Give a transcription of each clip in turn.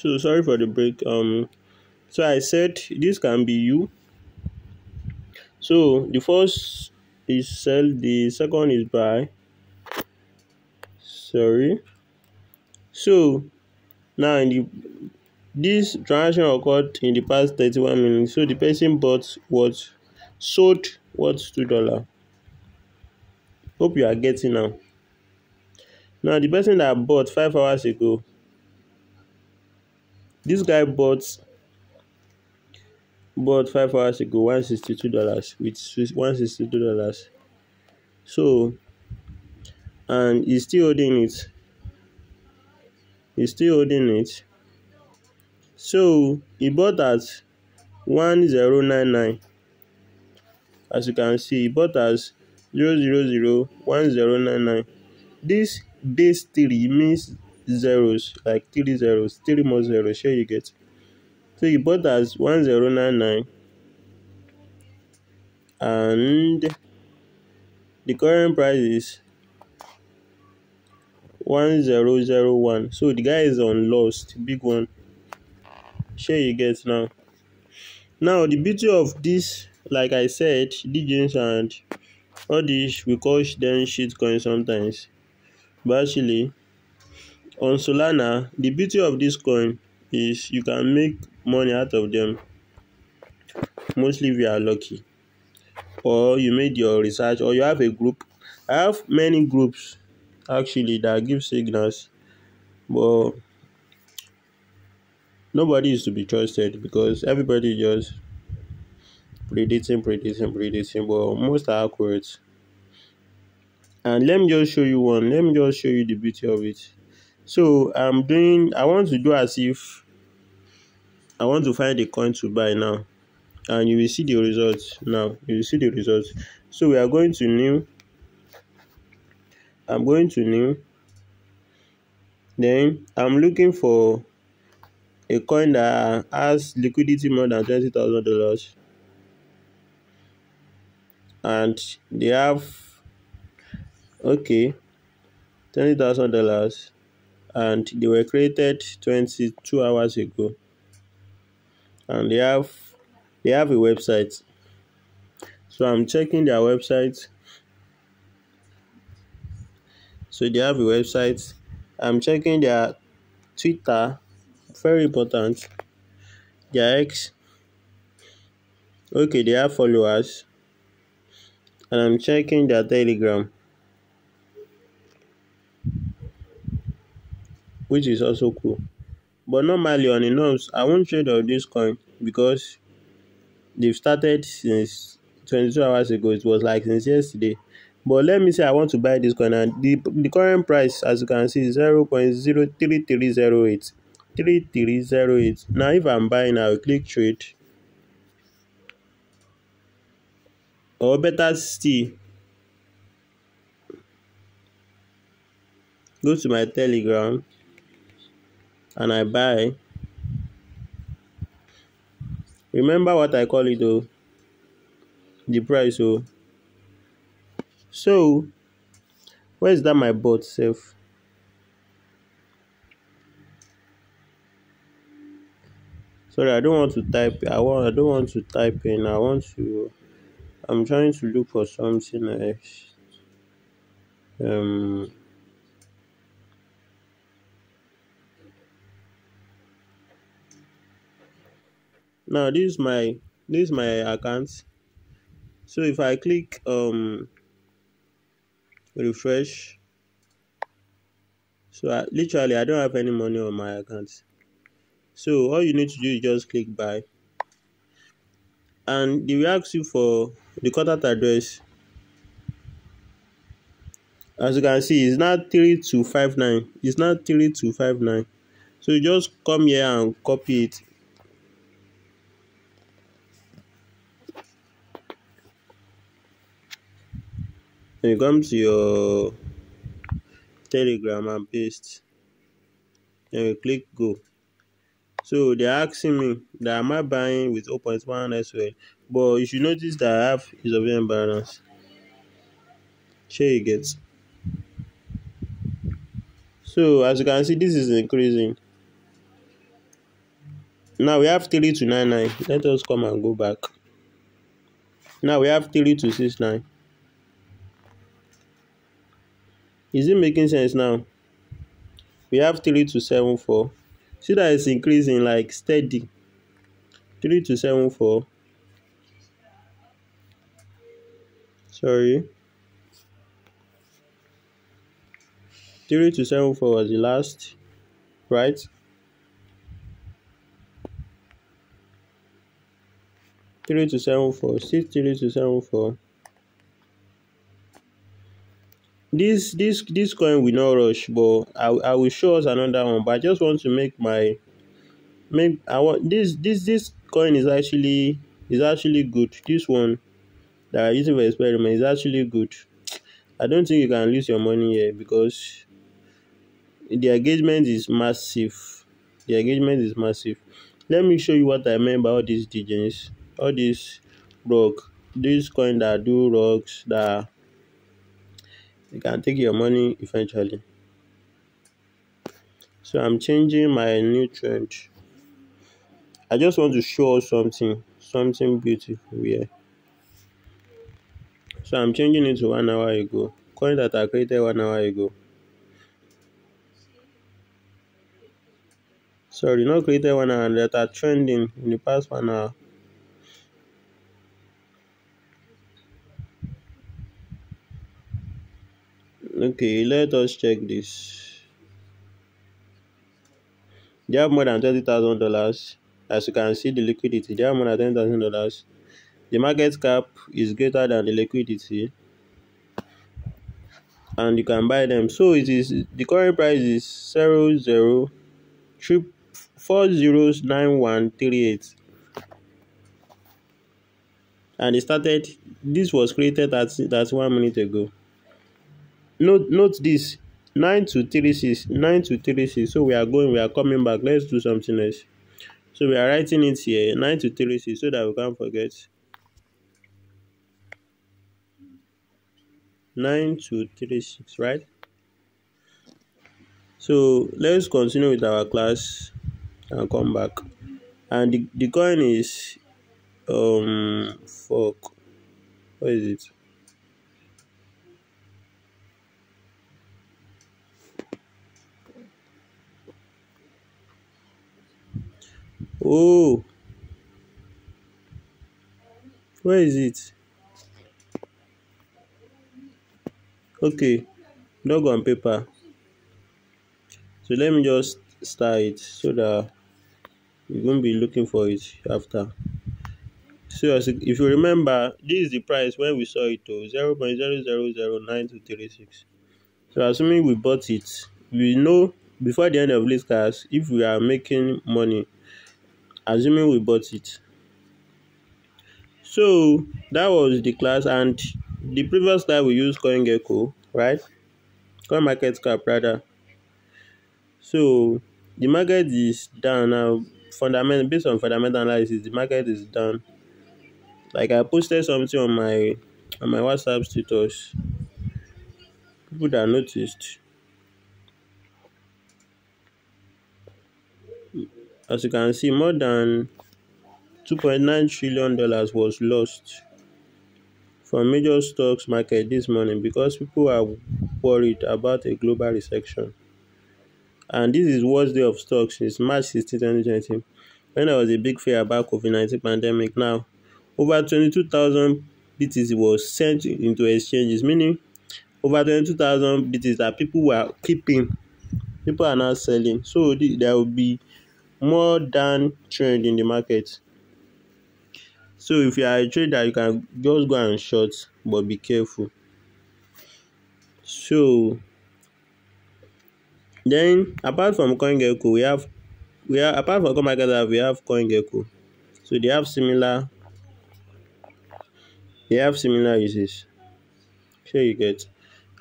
so sorry for the break. Um so i said this can be you. So the first is sell the second is buy. Sorry. So now in the this transaction occurred in the past 31 minutes. So the person bought what sold what two dollar. Hope you are getting now. Now the person that bought five hours ago this guy bought bought five hours ago one sixty two dollars with one sixty two dollars. So and he's still holding it. He's still holding it. So he bought at one zero nine nine. As you can see he bought as zero zero zero one zero nine nine. This base three means zeros like three zeros three more zeros sure you get. So you bought as 1099 and the current price is 1001 so the guy is on lost big one. Sure you get now. Now the beauty of this like i said djs and all this we call them shit coin sometimes. But actually on Solana, the beauty of this coin is you can make money out of them mostly if you are lucky or you made your research or you have a group. I have many groups actually that give signals, but nobody is to be trusted because everybody just predicting, predicting, predicting, but most are accurate. And let me just show you one. Let me just show you the beauty of it. So I'm doing, I want to do as if I want to find a coin to buy now. And you will see the results now. You will see the results. So we are going to new. I'm going to new. Then I'm looking for a coin that has liquidity more than twenty thousand dollars and they have okay twenty thousand dollars and they were created 22 hours ago. And they have they have a website. So i'm checking their website. So they have a website. I'm checking their twitter. Very important. Their x. Okay they have followers. And i'm checking their telegram which is also cool. But normally on the norms, I won't trade on this coin because they've started since 22 hours ago. It was like since yesterday. But let me say I want to buy this coin and the, the current price as you can see is 0 0.03308. 3308. Now if I'm buying I'll click trade. Or better still go to my telegram and I buy, remember what I call it though, the price oh. So, where's that my bot self? Sorry, I don't want to type. I want. I don't want to type in. I want to. I'm trying to look for something else. Um. Now this is my this is my account. So if i click um refresh so I, literally i don't have any money on my account. So all you need to do is just click buy. And they will ask you for the contract address. As you can see it's not 3259 it's not 3259 so you just come here and copy it Then you come to your telegram and paste then you click go. So they're asking me that am i buying with 0.1 as well but you should notice that i have is of imbalance share you get. So as you can see this is increasing. Now we have 3 to 9 9 let us come and go back. Now we have 3 to 6 is it making sense now? We have 3 to 7 4 see that it's increasing like steady. 3 to 7 4 sorry. 3 to 7 4 was the last right? Three to seven four. Six three to seven four this this this coin will not rush but i i will show us another one but i just want to make my make i want this this this coin is actually is actually good. This one that i using for experiment is actually good. I don't think you can lose your money here because the engagement is massive. The engagement is massive. Let me show you what i meant by all these DJs all these rock this coin that do rocks that you can take your money eventually. So i'm changing my new trend. I just want to show something something beautiful here. So i'm changing it to one hour ago. Coin that i created one hour ago. Sorry not created one hour that are trending in the past one hour Okay, let us check this. They have more than twenty thousand dollars. As you can see, the liquidity they have more than ten thousand dollars. The market cap is greater than the liquidity, and you can buy them. So it is the current price is zero zero three four zeros nine one three eight. And it started. This was created at that's one minute ago note note this. 9 to 36 9 to 36 so we are going we are coming back. Let's do something else. So we are writing it here. 9 to 36 so that we can't forget. 9 to 36 right? So let's continue with our class and come back. And the, the coin is um fuck what is it Oh, where is it? Okay, dog on paper. So let me just start it so that you won't be looking for it after. So if you remember, this is the price when we saw it to 0 0.0009236. So assuming we bought it, we know before the end of this class if we are making money assuming we bought it. So that was the class and the previous slide we used CoinGecko right? Coin market cap rather. So the market is down now. Fundamental based on fundamental analysis the market is down. Like i posted something on my on my whatsapp status. People that noticed As you can see, more than $2.9 trillion was lost from major stocks market this morning because people are worried about a global recession. And this is worst day of stocks since March 16, 2020, when there was a big fear about COVID-19 pandemic. Now, over 22,000 BTC was sent into exchanges, meaning over 22,000 BTC that people were keeping, people are now selling. So there will be more than trend in the market. So if you are a trader, you can just go and short, but be careful. So then apart from CoinGecko, we have we have apart from CoinMarketCap, we have CoinGecko. So they have similar they have similar uses. Here you get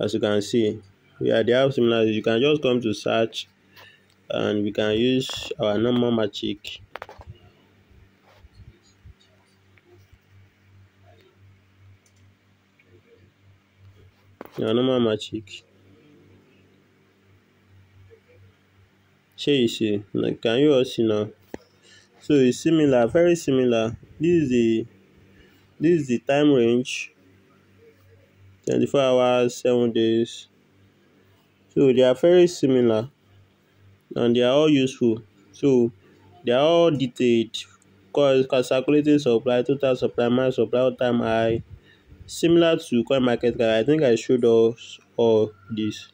as you can see. Yeah, they have similar You can just come to search and we can use our normal magic. Our normal magic. Shey you see? Can you all see now? So it's similar very similar. This is the this is the time range. 24 hours 7 days. So they are very similar and they are all useful. So they are all detailed. Cause calculating supply total supply minus supply all time high. Similar to coin market cap i think i showed us all this.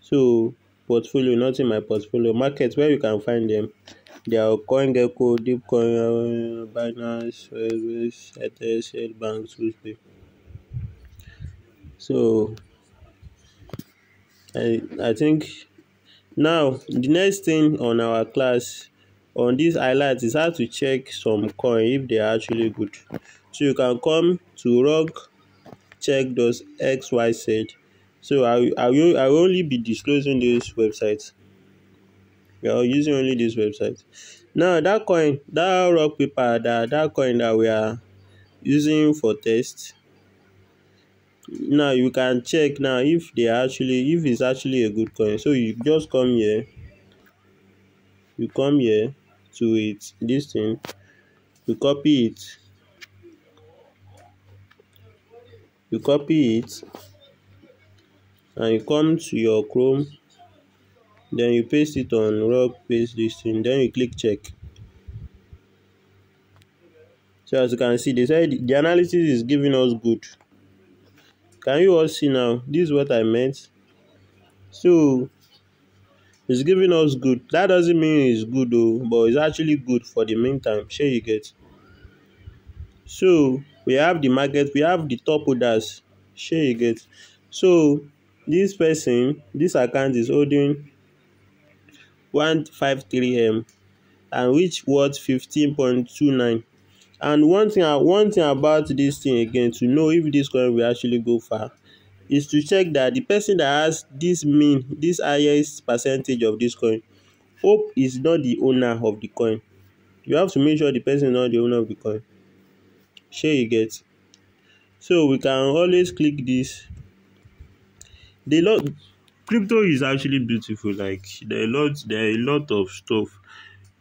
So portfolio not in my portfolio. Market where you can find them? They are CoinGecko, Deepcoin, Binance, Coinbase, ETH, Bank, Swoopay. So I I think now the next thing on our class on this highlight is how to check some coin if they are actually good. So you can come to rock check those xyz. So I I will I will only be disclosing this website we are using only this website now that coin that rock paper that that coin that we are using for test now you can check. Now if they actually if it's actually a good coin so you just come here. You come here to it this thing. You copy it. You copy it. And you come to your chrome. Then you paste it on rock paste this thing. Then you click check. So as you can see they said the analysis is giving us good can you all see now? This is what i meant. So it's giving us good. That doesn't mean it's good though but it's actually good for the meantime Sure you get? So we have the market we have the top orders Sure you get? So this person this account is holding 153m and which worth 15.29 and one thing one thing about this thing again to know if this coin will actually go far is to check that the person that has this mean this highest percentage of this coin hope is not the owner of the coin. You have to make sure the person is not the owner of the coin. Share you get? So we can always click this. The lot crypto is actually beautiful like there are a lot there are a lot of stuff.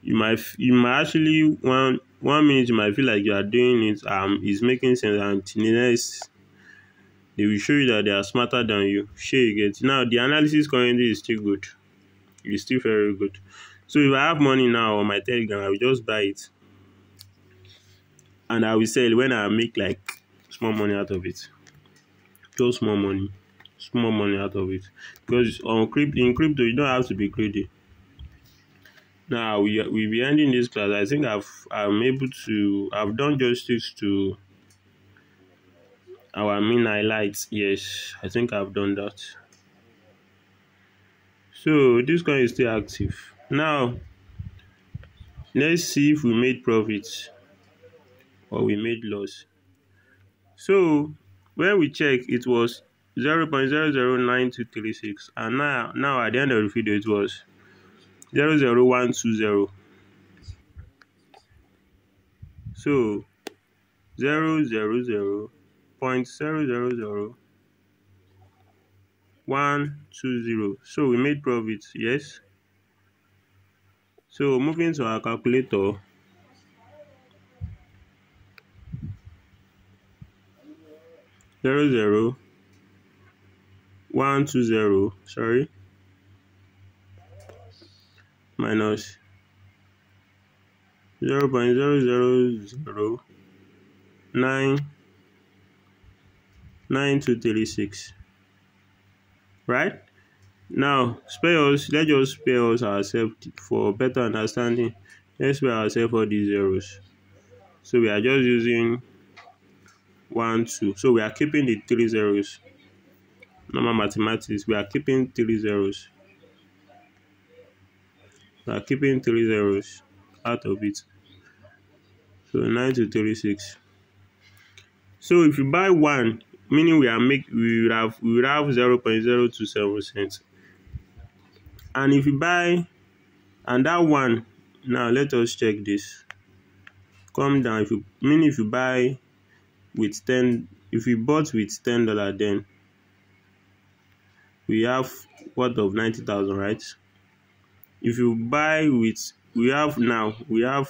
You might you might actually one one minute you might feel like you are doing it um is making sense and the next they will show you that they are smarter than you. Sure you get now the analysis currently is still good. It's still very good. So if i have money now on my telegram i will just buy it. And i will sell when i make like small money out of it. Just small money. Small money out of it. Because on crypto in crypto you don't have to be greedy now we we be ending this class. I think i've i'm able to i've done justice to our main highlights. Yes i think i've done that. So this coin is still active. Now let's see if we made profits or we made loss. So when we check it was 0.009236 and now now at the end of the video it was 00120 so 000 point zero zero zero one two zero. So we made profit yes? So moving to our calculator. Zero zero one two zero sorry minus zero point zero zero zero nine nine two three six. Right? Now spare us let's just spare us ourselves for better understanding. Let's spare ourselves all these zeros. So we are just using one two. So we are keeping the three zeros. Normal mathematics, we are keeping three zeros. Are keeping three zeros out of it. So 9 to 36. So if you buy one, meaning we are make we will have we will have 0 0.027 cents. And if you buy and that one now let us check this. Come down if you meaning if you buy with 10 if you bought with 10 dollar then we have worth of 90,000, right? If you buy with we have now we have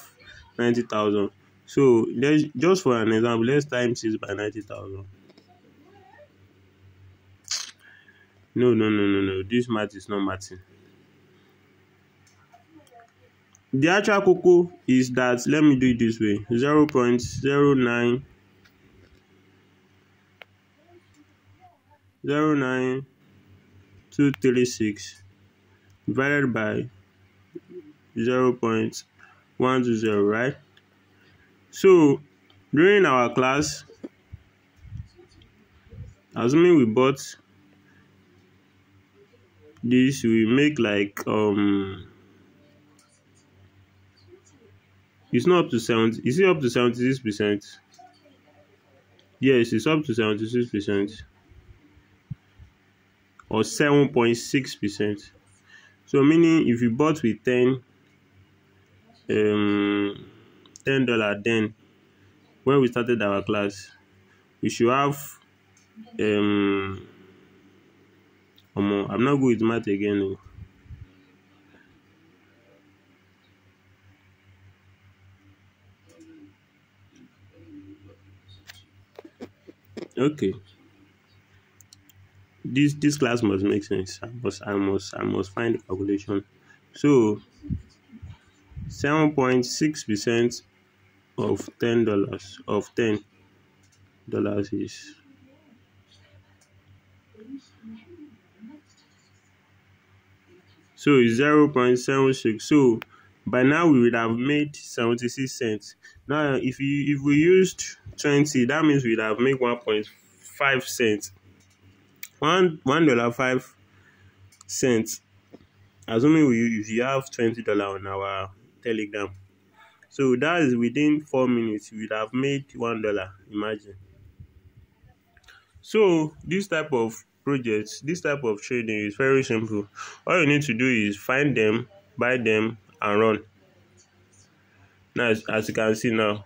ninety thousand. So let's just for an example let's times this by ninety thousand. No no no no no this math is not matching. The actual koko is that let me do it this way zero point zero nine zero nine two three six divided by zero point one two zero right? So during our class assuming we bought this we make like um it's not up to 70 is it up to 76 percent? Yes it's up to 76 percent. Or 7.6 percent. So meaning if you bought with 10 um 10 dollar then when we started our class we should have um i'm not good with math again oh. okay. This this class must make sense. I must i must i must find the calculation. So 7.6 percent of ten dollars of ten dollars is so it's 0.76 so by now we would have made 76 cents. Now if you if we used 20 that means we'd have made 1.5 cents. One one dollar five cents assuming we if you have 20 dollar on our telegram. So that is within four minutes we would have made one dollar imagine. So this type of projects this type of trading is very simple. All you need to do is find them buy them and run. Now as you can see now